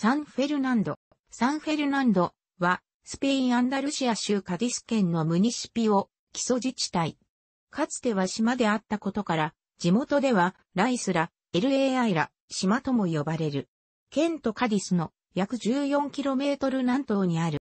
サンフェルナンド。サンフェルナンドは、スペインアンダルシア州カディス県のムニシピオ、基礎自治体。かつては島であったことから、地元では、ライスラ、LAI ラ、島とも呼ばれる。県とカディスの約 14km 南東にある。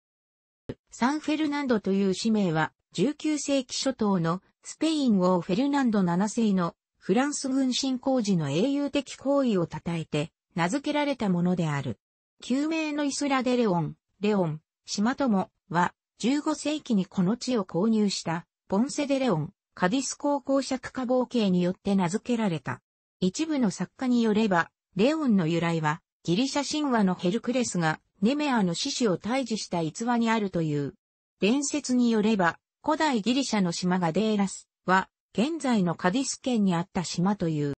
サンフェルナンドという氏名は、19世紀初頭のスペイン王フェルナンド7世のフランス軍侵攻時の英雄的行為を称えて名付けられたものである。旧名のイスラデレオン、レオン、島友は15世紀にこの地を購入したポンセデレオン、カディス高校釈化冒険によって名付けられた。一部の作家によれば、レオンの由来はギリシャ神話のヘルクレスがネメアの獅子を退治した逸話にあるという。伝説によれば、古代ギリシャの島がデーラスは、現在のカディス県にあった島という。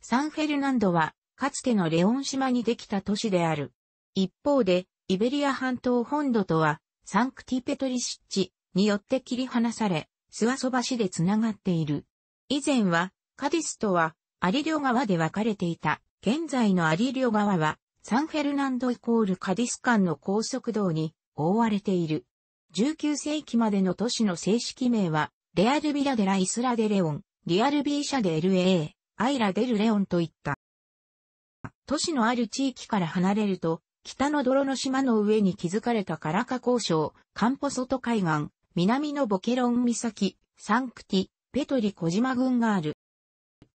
サンフェルナンドは、かつてのレオン島にできた都市である。一方で、イベリア半島本土とは、サンクティペトリシッチによって切り離され、スワソ橋でつながっている。以前は、カディスとは、アリリョ川で分かれていた。現在のアリリョ川は、サンフェルナンドイコールカディス間の高速道に覆われている。19世紀までの都市の正式名は、 Real Villa de la Isla de León、 Real Villa de la、アイラデルレオンといった。都市のある地域から離れると、北の泥の島の上に築かれたカラカ交渉、カンポソト海岸、南のボケロン岬、サンクティ、ペトリ小島郡がある。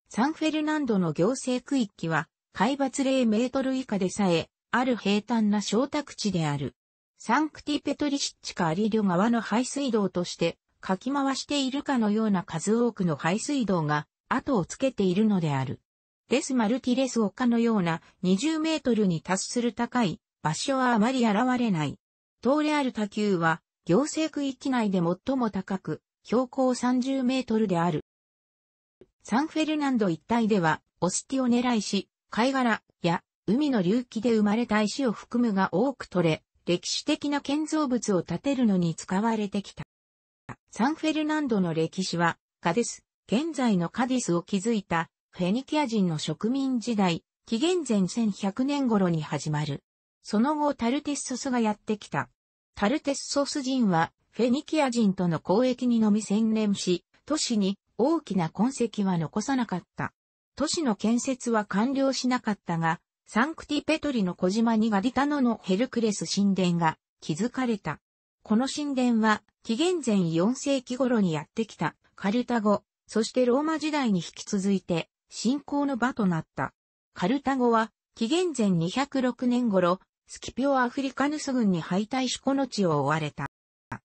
サンフェルナンドの行政区域は、海抜0メートル以下でさえ、ある平坦な小宅地である。サンクティペトリシッチカアリリョ川の排水道としてかき回しているかのような数多くの排水道が後をつけているのである。デスマルティレス丘のような20メートルに達する高い場所はあまり現れない。トーレアルタ級は行政区域内で最も高く標高30メートルである。サンフェルナンド一帯ではオスティオネラ石、貝殻や海の隆起で生まれた石を含むが多く取れ、歴史的な建造物を建てるのに使われてきた。サンフェルナンドの歴史は、カデス、現在のカディスを築いたフェニキア人の植民時代、紀元前1100年頃に始まる。その後タルテッソスがやってきた。タルテッソス人はフェニキア人との交易にのみ専念し、都市に大きな痕跡は残さなかった。都市の建設は完了しなかったが、サンクティペトリの小島にガディタノのヘルクレス神殿が築かれた。この神殿は紀元前4世紀頃にやってきたカルタゴ、そしてローマ時代に引き続いて信仰の場となった。カルタゴは紀元前206年頃、スキピオアフリカヌス軍に敗退しこの地を追われた。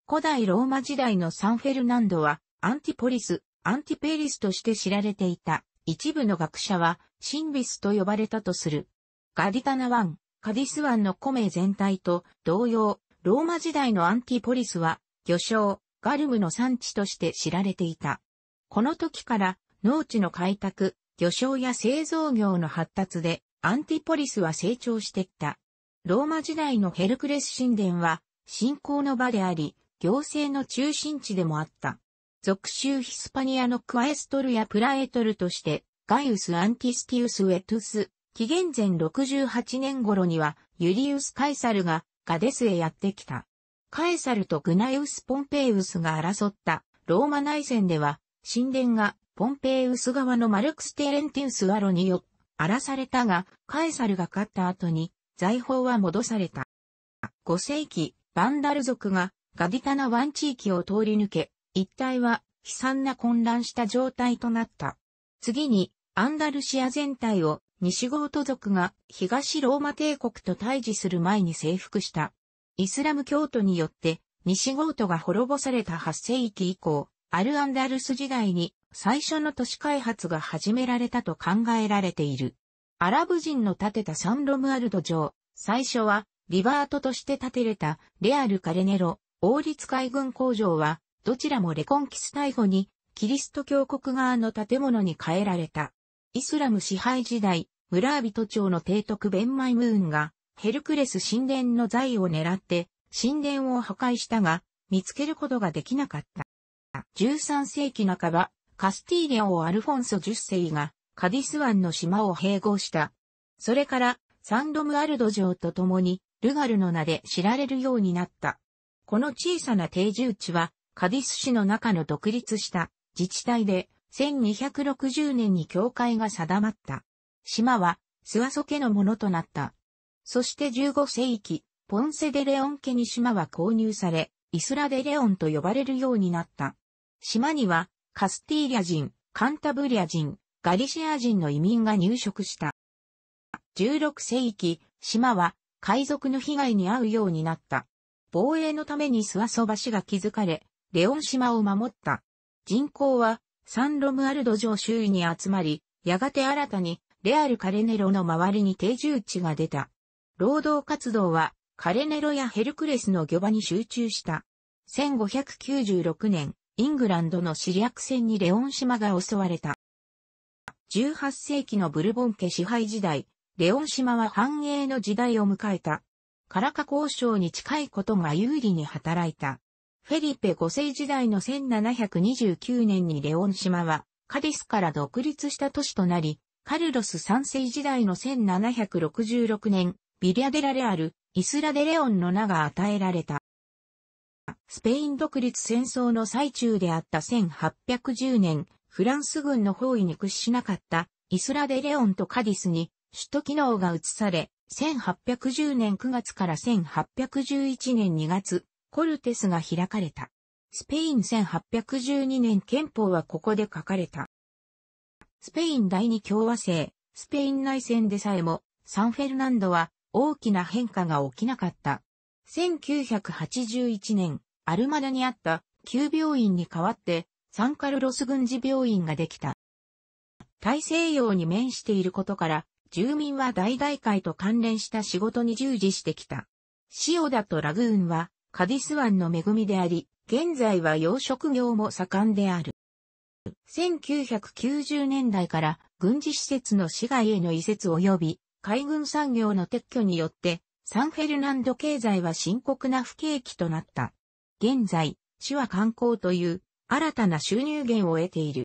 古代ローマ時代のサンフェルナンドはアンティポリス、アンティペリスとして知られていた。一部の学者はシンビスと呼ばれたとする。ガディタナ湾、カディス湾の湖名全体と同様、ローマ時代のアンティポリスは、魚礁、ガルムの産地として知られていた。この時から農地の開拓、魚礁や製造業の発達で、アンティポリスは成長していった。ローマ時代のヘルクレス神殿は、信仰の場であり、行政の中心地でもあった。属州ヒスパニアのクワエストルやプラエトルとして、ガイウス・アンティスティウス・ウェトゥス、紀元前68年頃には、ユリウス・カイサルがガデスへやってきた。カエサルとグナイウス・ポンペイウスが争ったローマ内戦では、神殿がポンペイウス側のマルクス・テレンティウス・アロによ荒らされたが、カエサルが勝った後に財宝は戻された。5世紀、バンダル族がガディタナ湾地域を通り抜け、一帯は悲惨な混乱した状態となった。次に、アンダルシア全体を西ゴート族が東ローマ帝国と対峙する前に征服した。イスラム教徒によって西ゴートが滅ぼされた8世紀以降、アルアンダルス時代に最初の都市開発が始められたと考えられている。アラブ人の建てたサンロムアルド城、最初はリバートとして建てれたレアル・カレネロ、王立海軍工場はどちらもレコンキスタイ後にキリスト教国側の建物に変えられた。イスラム支配時代、村ービト朝の提督ベンマイムーンが、ヘルクレス神殿の財を狙って、神殿を破壊したが、見つけることができなかった。13世紀半ば、カスティーリア王アルフォンソ10世が、カディス湾の島を併合した。それから、サンロムアルド城と共にルガルの名で知られるようになった。この小さな定住地はカディス市の中の独立した自治体で1260年に教会が定まった。島はスワソ家のものとなった。そして15世紀、ポンセデレオン家に島は購入され、イスラデレオンと呼ばれるようになった。島にはカスティーリャ人、カンタブリア人、ガリシア人の移民が入植した。16世紀、島は海賊の被害に遭うようになった。防衛のためにスワソ橋が築かれ、レオン島を守った。人口はサンロムアルド城周囲に集まり、やがて新たにレアル・カレネロの周りに定住地が出た。労働活動はカレネロやヘルクレスの漁場に集中した。1596年、イングランドのシリアク戦にレオン島が襲われた。18世紀のブルボン家支配時代、レオン島は繁栄の時代を迎えた。カラカ交渉に近いことが有利に働いた。フェリペ5世時代の1729年にレオン島はカディスから独立した都市となり、カルロス3世時代の1766年、ビリアデラレアル、イスラデレオンの名が与えられた。スペイン独立戦争の最中であった1810年、フランス軍の包囲に屈しなかったイスラデレオンとカディスに首都機能が移され、1810年9月から1811年2月、コルテスが開かれた。スペイン1812年憲法はここで書かれた。スペイン第二共和制、スペイン内戦でさえも、サンフェルナンドは大きな変化が起きなかった。1981年、アルマダにあった旧病院に代わってサンカルロス軍事病院ができた。大西洋に面していることから、住民は大大会と関連した仕事に従事してきた。シオダとラグーンはカディス湾の恵みであり、現在は養殖業も盛んである。1990年代から軍事施設の市街への移設及び海軍産業の撤去によってサンフェルナンド経済は深刻な不景気となった。現在、市は観光という新たな収入源を得ている。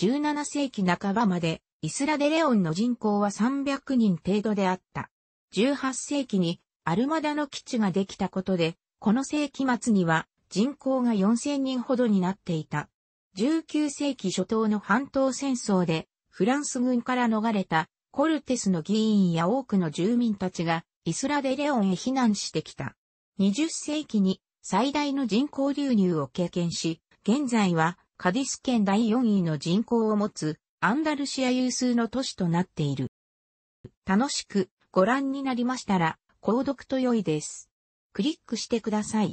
17世紀半ばまでイスラデレオンの人口は300人程度であった。18世紀にアルマダの基地ができたことで、この世紀末には人口が4000人ほどになっていた。19世紀初頭の半島戦争でフランス軍から逃れたコルテスの議員や多くの住民たちがイスラデレオンへ避難してきた。20世紀に最大の人口流入を経験し、現在はカディス県第4位の人口を持つアンダルシア有数の都市となっている。楽しくご覧になりましたら、購読と良いです。クリックしてください。